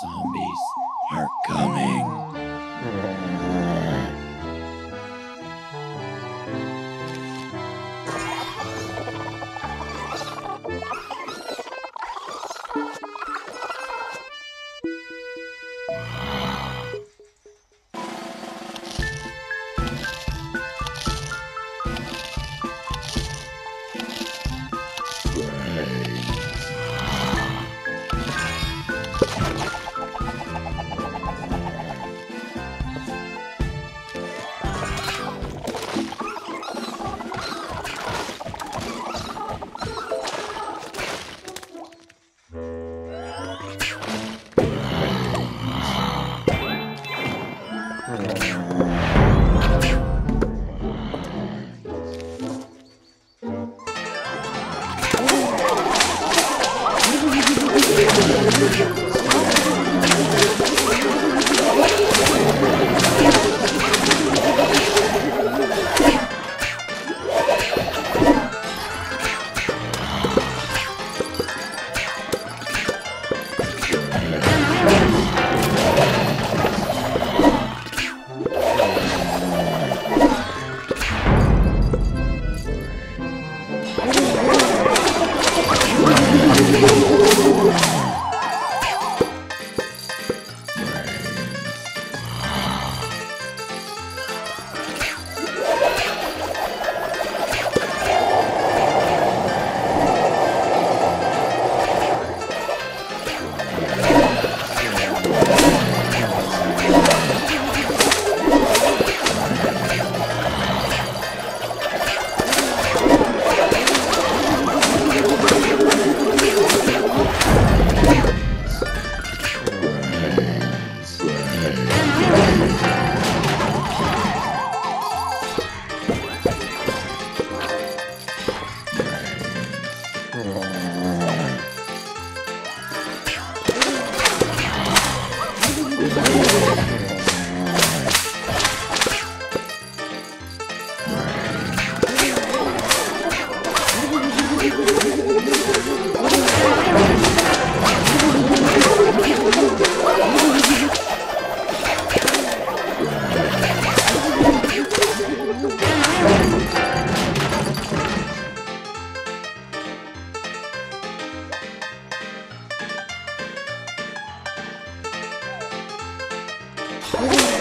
zombies are coming. you. Ooh.